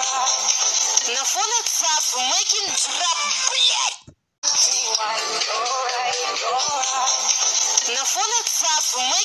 На фоне Фаф Мэкин Драп, блядь! На фоне Фаф Мэкин